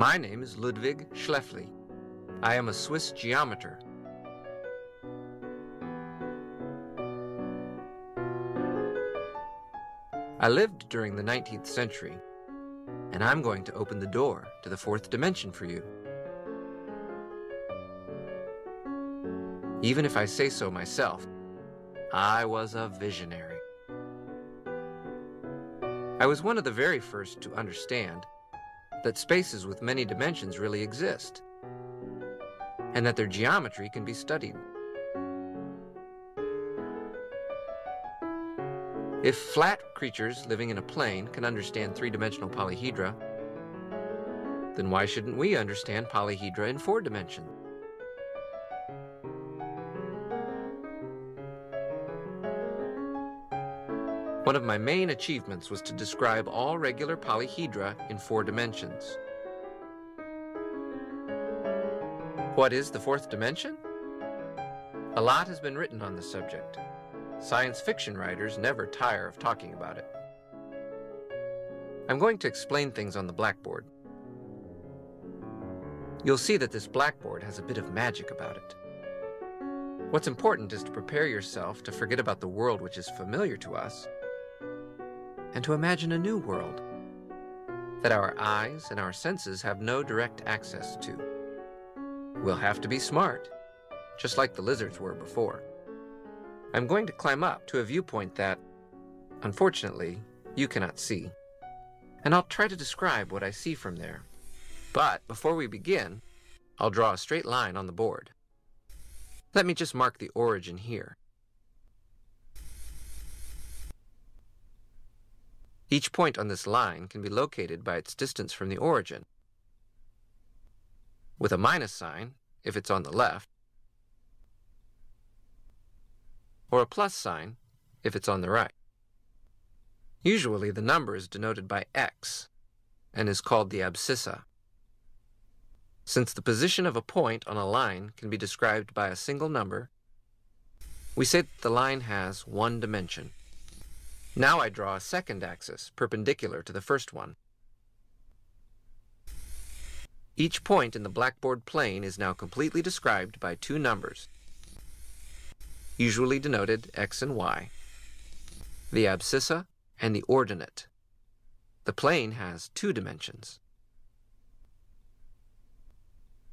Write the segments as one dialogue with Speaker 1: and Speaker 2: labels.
Speaker 1: My name is Ludwig Schläfli. I am a Swiss geometer. I lived during the 19th century, and I'm going to open the door to the fourth dimension for you. Even if I say so myself, I was a visionary. I was one of the very first to understand that spaces with many dimensions really exist, and that their geometry can be studied. If flat creatures living in a plane can understand three-dimensional polyhedra, then why shouldn't we understand polyhedra in four dimensions? One of my main achievements was to describe all regular polyhedra in four dimensions. What is the fourth dimension? A lot has been written on the subject. Science fiction writers never tire of talking about it. I'm going to explain things on the blackboard. You'll see that this blackboard has a bit of magic about it. What's important is to prepare yourself to forget about the world which is familiar to us and to imagine a new world that our eyes and our senses have no direct access to. We'll have to be smart, just like the lizards were before. I'm going to climb up to a viewpoint that, unfortunately, you cannot see. And I'll try to describe what I see from there. But before we begin, I'll draw a straight line on the board. Let me just mark the origin here. Each point on this line can be located by its distance from the origin, with a minus sign if it's on the left, or a plus sign if it's on the right. Usually the number is denoted by x and is called the abscissa. Since the position of a point on a line can be described by a single number, we say that the line has one dimension. Now I draw a second axis, perpendicular to the first one. Each point in the blackboard plane is now completely described by two numbers, usually denoted x and y, the abscissa and the ordinate. The plane has two dimensions.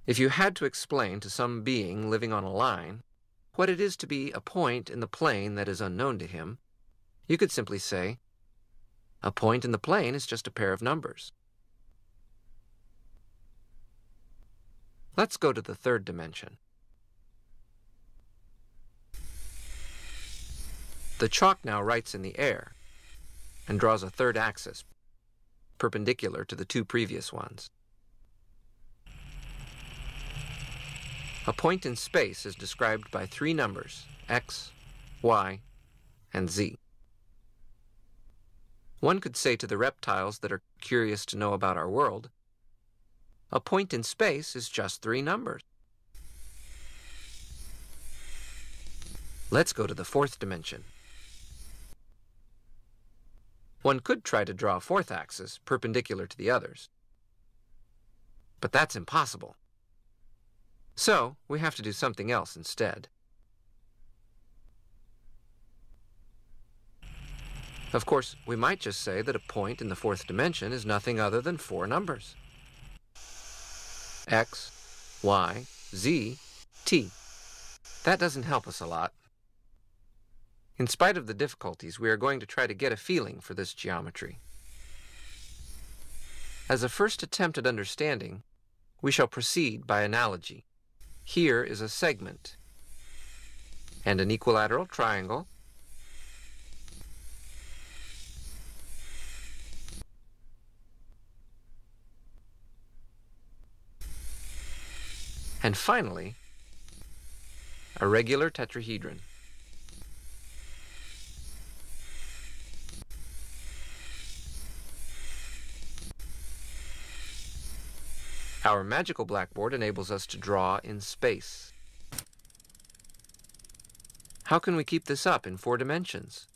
Speaker 1: If you had to explain to some being living on a line what it is to be a point in the plane that is unknown to him, you could simply say, a point in the plane is just a pair of numbers. Let's go to the third dimension. The chalk now writes in the air and draws a third axis, perpendicular to the two previous ones. A point in space is described by three numbers, x, y, and z. One could say to the reptiles that are curious to know about our world, a point in space is just three numbers. Let's go to the fourth dimension. One could try to draw a fourth axis perpendicular to the others. But that's impossible. So, we have to do something else instead. Of course, we might just say that a point in the fourth dimension is nothing other than four numbers. X, Y, Z, T. That doesn't help us a lot. In spite of the difficulties, we are going to try to get a feeling for this geometry. As a first attempt at understanding, we shall proceed by analogy. Here is a segment and an equilateral triangle And finally, a regular tetrahedron. Our magical blackboard enables us to draw in space. How can we keep this up in four dimensions?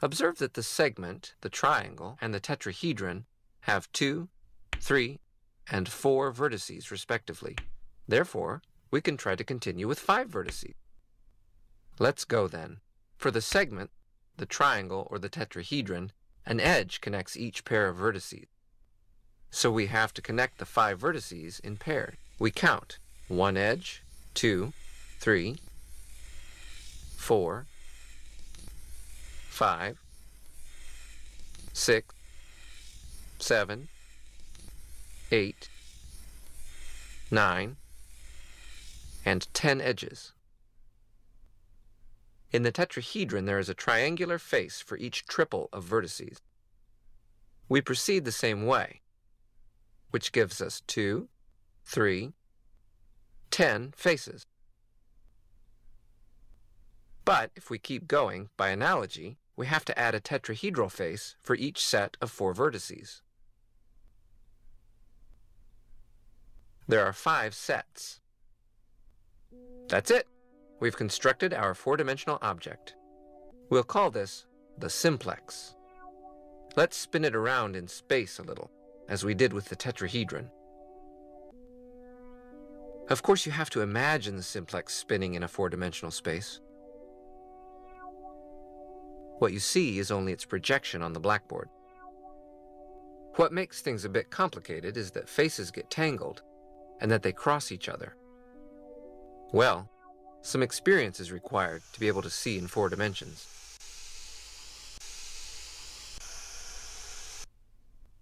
Speaker 1: Observe that the segment, the triangle, and the tetrahedron have two, three, and four vertices, respectively. Therefore, we can try to continue with five vertices. Let's go then. For the segment, the triangle or the tetrahedron, an edge connects each pair of vertices. So we have to connect the five vertices in pairs. We count one edge, two, three, four, five, six, seven, eight, nine, and ten edges. In the tetrahedron, there is a triangular face for each triple of vertices. We proceed the same way, which gives us two, three, ten faces. But if we keep going, by analogy, we have to add a tetrahedral face for each set of four vertices. There are five sets. That's it. We've constructed our four-dimensional object. We'll call this the simplex. Let's spin it around in space a little, as we did with the tetrahedron. Of course, you have to imagine the simplex spinning in a four-dimensional space. What you see is only its projection on the blackboard. What makes things a bit complicated is that faces get tangled and that they cross each other. Well, some experience is required to be able to see in four dimensions.